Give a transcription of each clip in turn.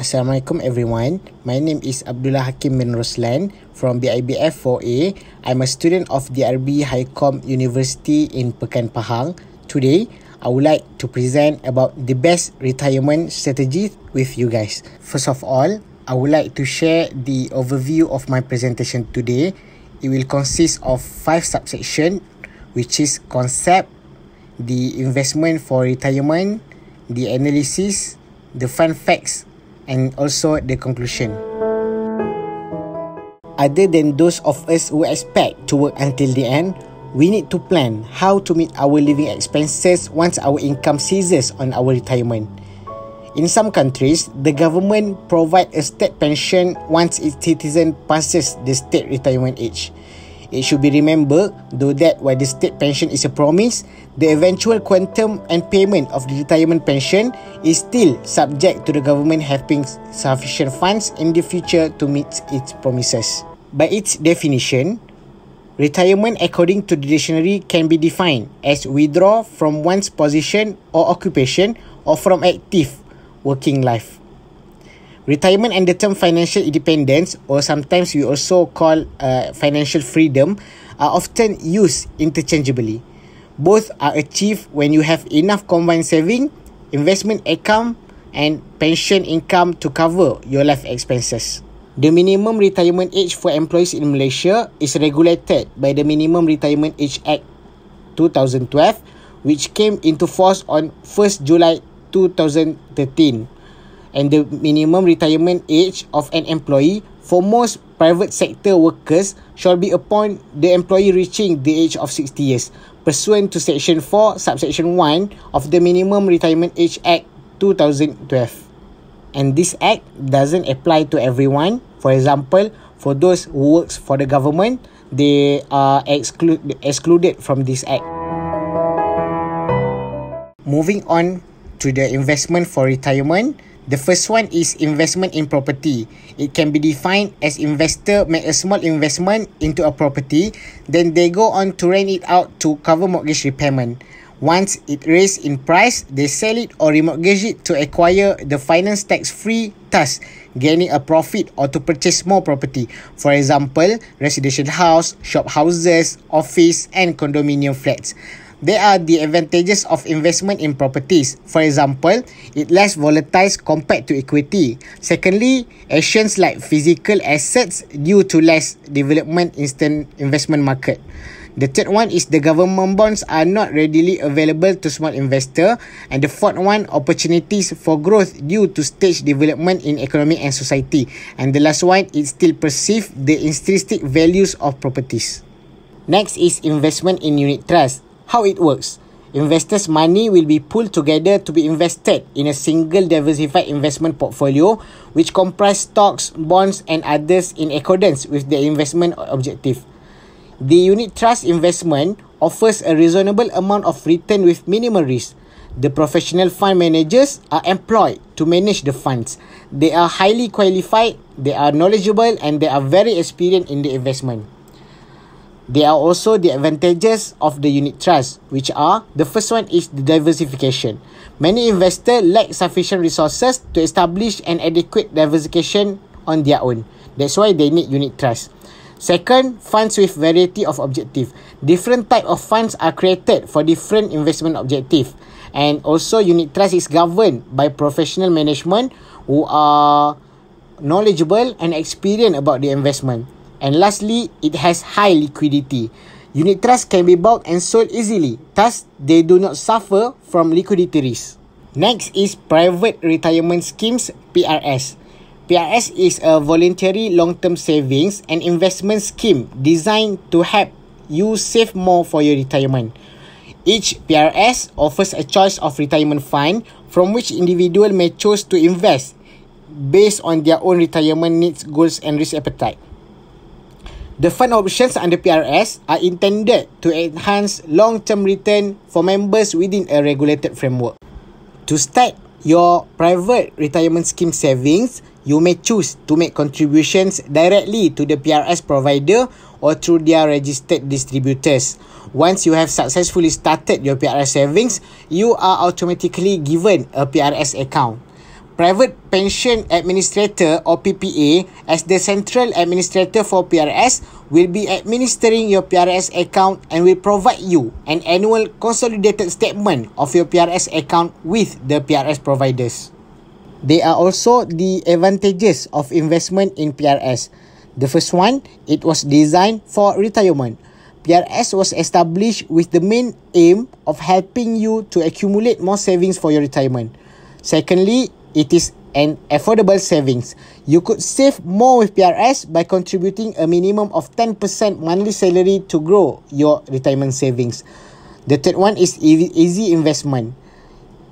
Assalamualaikum everyone. My name is Abdullah Hakim bin Roslan from BIBF 4A. I'm a student of DRB Highcom University in Pekan Pahang. Today, I would like to present about the best retirement strategy with you guys. First of all, I would like to share the overview of my presentation today. It will consist of five subsection which is concept, the investment for retirement, the analysis, the fun facts and also the conclusion. Other than those of us who expect to work until the end, we need to plan how to meet our living expenses once our income ceases on our retirement. In some countries, the government provide a state pension once its citizen passes the state retirement age. It should be remembered, though that while the state pension is a promise, the eventual quantum and payment of the retirement pension is still subject to the government having sufficient funds in the future to meet its promises. By its definition, retirement according to the dictionary can be defined as withdraw from one's position or occupation or from active working life. Retirement and the term financial independence, or sometimes we also call uh, financial freedom, are often used interchangeably. Both are achieved when you have enough combined saving, investment income, and pension income to cover your life expenses. The minimum retirement age for employees in Malaysia is regulated by the Minimum Retirement Age Act 2012, which came into force on 1st July 2013 and the minimum retirement age of an employee for most private sector workers shall be upon the employee reaching the age of 60 years pursuant to section 4 subsection 1 of the minimum retirement age act 2012 and this act doesn't apply to everyone. For example for those who works for the government they are exclude, excluded from this act. Moving on to the investment for retirement The first one is investment in property. It can be defined as investor make a small investment into a property, then they go on to rent it out to cover mortgage repayment. Once it raise in price, they sell it or remortgage it to acquire the finance tax-free, thus gaining a profit or to purchase more property. For example, residential house, shop houses, office and condominium flats. There are the advantages of investment in properties. For example, it less volatile compared to equity. Secondly, actions like physical assets due to less development instant investment market. The third one is the government bonds are not readily available to small investor. And the fourth one, opportunities for growth due to stage development in economy and society. And the last one, it still perceive the intrinsic values of properties. Next is investment in unit trust how it works. Investors' money will be pooled together to be invested in a single diversified investment portfolio which comprise stocks, bonds and others in accordance with the investment objective. The unit trust investment offers a reasonable amount of return with minimal risk. The professional fund managers are employed to manage the funds. They are highly qualified, they are knowledgeable and they are very experienced in the investment. There are also the advantages of the unit trust, which are the first one is the diversification. Many investors lack sufficient resources to establish an adequate diversification on their own. That's why they need unit trust. Second, funds with variety of objective. Different type of funds are created for different investment objective. And also unit trust is governed by professional management who are knowledgeable and experienced about the investment. And lastly, it has high liquidity. Unit trust can be bought and sold easily. Thus, they do not suffer from liquidity risk. Next is private retirement schemes PRS. PRS is a voluntary long-term savings and investment scheme designed to help you save more for your retirement. Each PRS offers a choice of retirement fund from which individual may choose to invest based on their own retirement needs, goals and risk appetite. The fund options under PRS are intended to enhance long-term return for members within a regulated framework. To start your private retirement scheme savings, you may choose to make contributions directly to the PRS provider or through their registered distributors. Once you have successfully started your PRS savings, you are automatically given a PRS account. Private Pension Administrator or PPA as the central administrator for PRS will be administering your PRS account and will provide you an annual consolidated statement of your PRS account with the PRS providers. There are also the advantages of investment in PRS. The first one, it was designed for retirement. PRS was established with the main aim of helping you to accumulate more savings for your retirement. Secondly, it is an affordable savings. You could save more with PRS by contributing a minimum of 10% monthly salary to grow your retirement savings. The third one is easy investment.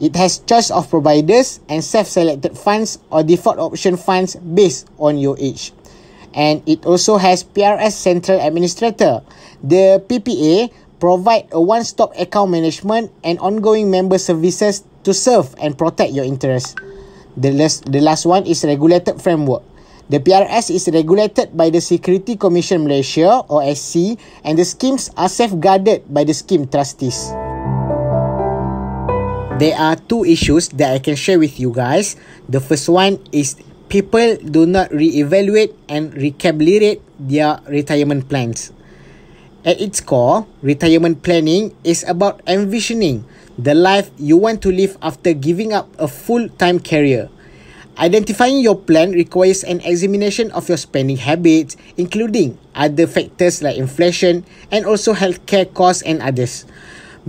It has choice of providers and self-selected funds or default option funds based on your age. And it also has PRS Central Administrator. The PPA provide a one-stop account management and ongoing member services to serve and protect your interests. The last, the last one is regulated framework. The PRS is regulated by the Security Commission Malaysia or SC and the schemes are safeguarded by the scheme trustees. There are two issues that I can share with you guys. The first one is people do not re-evaluate and recalibrate their retirement plans. At its core, retirement planning is about envisioning the life you want to live after giving up a full-time career. Identifying your plan requires an examination of your spending habits, including other factors like inflation and also healthcare costs and others.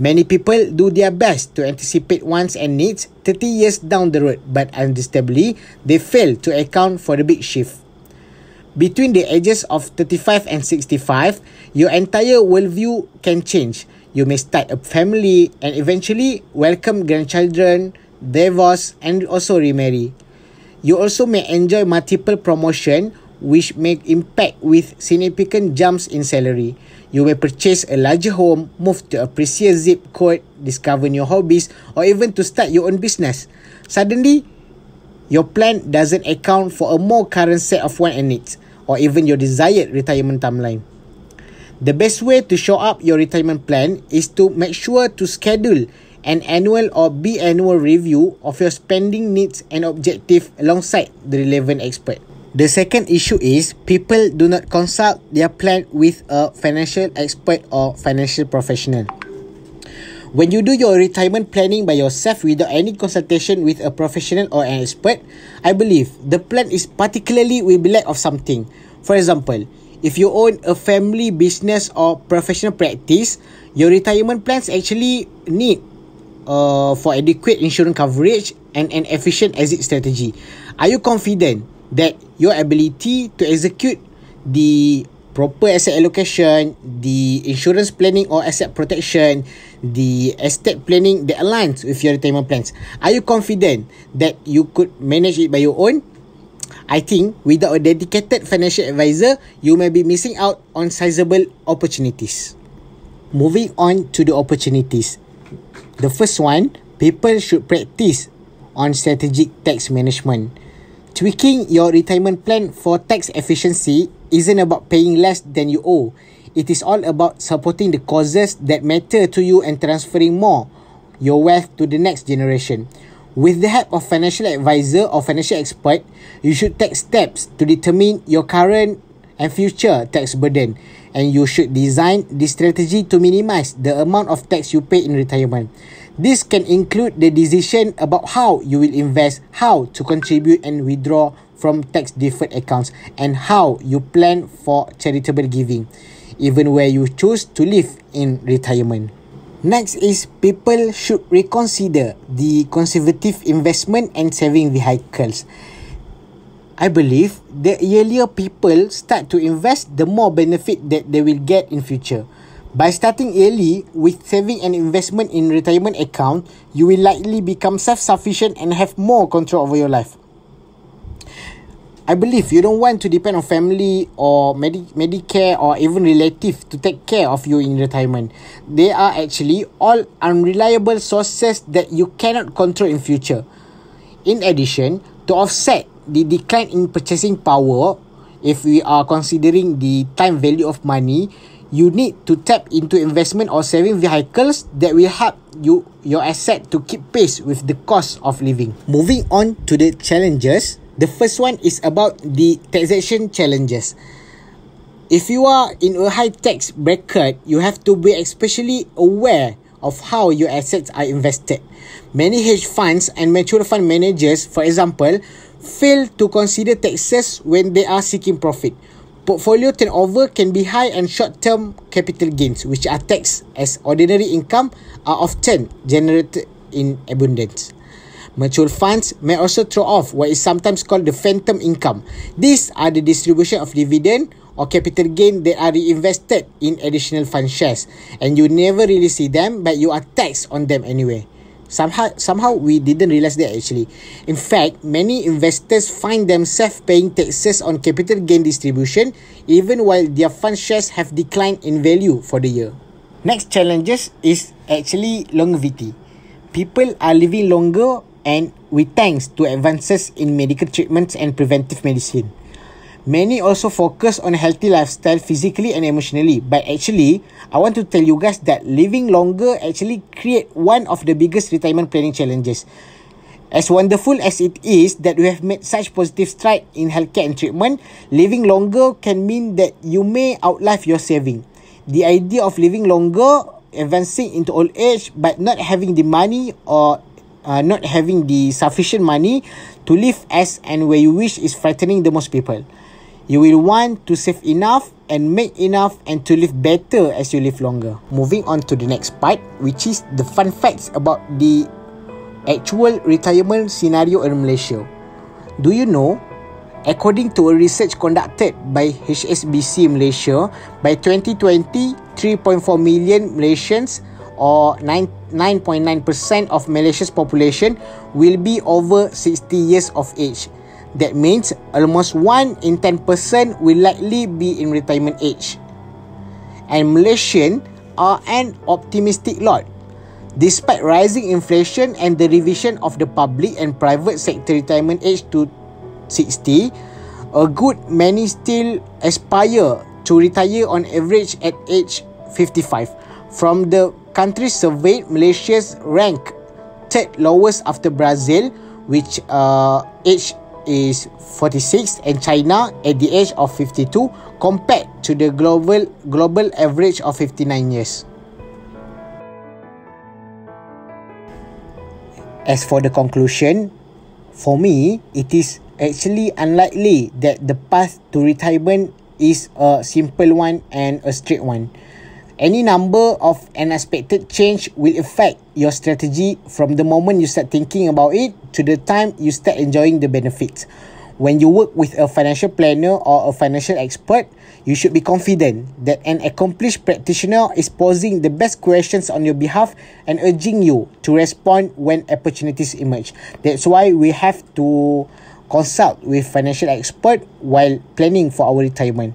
Many people do their best to anticipate wants and needs 30 years down the road, but understandably, they fail to account for the big shift. Between the ages of 35 and 65, your entire worldview can change. You may start a family and eventually welcome grandchildren, divorce and also remarry. You also may enjoy multiple promotion which may impact with significant jumps in salary. You may purchase a larger home, move to a pricier zip code, discover new hobbies or even to start your own business. Suddenly, your plan doesn't account for a more current set of wants and needs or even your desired retirement timeline. The best way to show up your retirement plan is to make sure to schedule an annual or biannual review of your spending needs and objective alongside the relevant expert. The second issue is people do not consult their plan with a financial expert or financial professional. When you do your retirement planning by yourself without any consultation with a professional or an expert, I believe the plan is particularly will be lack of something. For example, if you own a family business or professional practice, your retirement plans actually need uh, for adequate insurance coverage and an efficient exit strategy. Are you confident that your ability to execute the proper asset allocation, the insurance planning or asset protection, the estate planning that aligns with your retirement plans? Are you confident that you could manage it by your own? I think without a dedicated financial advisor, you may be missing out on sizable opportunities. Moving on to the opportunities. The first one, people should practice on strategic tax management. Tweaking your retirement plan for tax efficiency isn't about paying less than you owe. It is all about supporting the causes that matter to you and transferring more your wealth to the next generation. With the help of financial advisor or financial expert, you should take steps to determine your current and future tax burden and you should design the strategy to minimize the amount of tax you pay in retirement. This can include the decision about how you will invest, how to contribute and withdraw from tax deferred accounts and how you plan for charitable giving, even where you choose to live in retirement. Next is people should reconsider the conservative investment and saving vehicles. I believe the earlier people start to invest, the more benefit that they will get in future. By starting early with saving and investment in retirement account, you will likely become self-sufficient and have more control over your life. I believe you don't want to depend on family or Medi- Medicare or even relative to take care of you in retirement. They are actually all unreliable sources that you cannot control in future. In addition, to offset the decline in purchasing power, if we are considering the time value of money, you need to tap into investment or saving vehicles that will help you your asset to keep pace with the cost of living. Moving on to the challenges, the first one is about the taxation challenges. If you are in a high tax bracket, you have to be especially aware of how your assets are invested. Many hedge funds and mutual fund managers, for example, fail to consider taxes when they are seeking profit portfolio turnover can be high and short-term capital gains, which are taxed as ordinary income, are often generated in abundance. Mutual funds may also throw off what is sometimes called the phantom income. These are the distribution of dividend or capital gain that are reinvested in additional fund shares. And you never really see them but you are taxed on them anyway. Somehow somehow we didn't realize that actually. In fact many investors find themselves paying taxes on capital gain distribution even while their fund shares have declined in value for the year. Next challenges is actually longevity. People are living longer and with thanks to advances in medical treatments and preventive medicine Many also focus on healthy lifestyle physically and emotionally. But actually, I want to tell you guys that living longer actually create one of the biggest retirement planning challenges. As wonderful as it is that we have made such positive stride in healthcare and treatment, living longer can mean that you may outlive your saving. The idea of living longer, advancing into old age, but not having the money or uh, not having the sufficient money to live as and where you wish is frightening the most people. You will want to save enough and make enough and to live better as you live longer. Moving on to the next part, which is the fun facts about the actual retirement scenario in Malaysia. Do you know, according to a research conducted by HSBC Malaysia, by 2020, 3.4 million Malaysians or 9.9% of Malaysia's population will be over 60 years of age. That means almost 1 in 10 person will likely be in retirement age. And Malaysian are an optimistic lot. Despite rising inflation and the revision of the public and private sector retirement age to 60, a good many still aspire to retire on average at age 55. From the countries surveyed, Malaysia's rank third lowest after Brazil, which uh, age is 46 and China at the age of 52 compared to the global global average of 59 years. As for the conclusion, for me, it is actually unlikely that the path to retirement is a simple one and a straight one. Any number of unexpected change will affect your strategy from the moment you start thinking about it to the time you start enjoying the benefits. When you work with a financial planner or a financial expert, you should be confident that an accomplished practitioner is posing the best questions on your behalf and urging you to respond when opportunities emerge. That's why we have to consult with financial expert while planning for our retirement.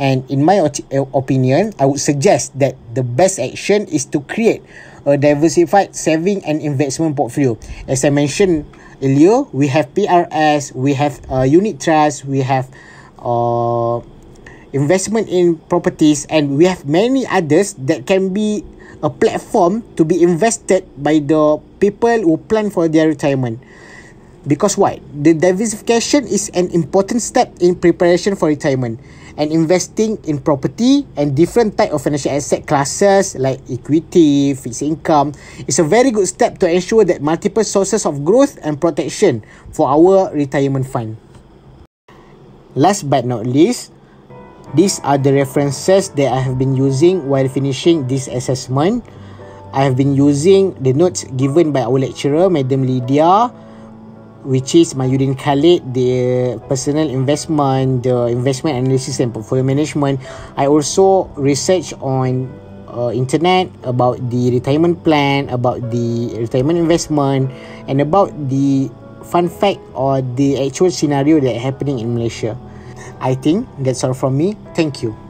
And in my opinion, I would suggest that the best action is to create a diversified saving and investment portfolio. As I mentioned earlier, we have PRS, we have uh, unit trust, we have uh, investment in properties, and we have many others that can be a platform to be invested by the people who plan for their retirement. Because why? The diversification is an important step in preparation for retirement and investing in property and different type of financial asset classes like equity, fixed income is a very good step to ensure that multiple sources of growth and protection for our retirement fund. Last but not least, these are the references that I have been using while finishing this assessment. I have been using the notes given by our lecturer, Madam Lydia, which is Mayudin Khalid, the personal investment, the investment analysis and portfolio management. I also research on uh, internet about the retirement plan, about the retirement investment, and about the fun fact or the actual scenario that happening in Malaysia. I think that's all from me. Thank you.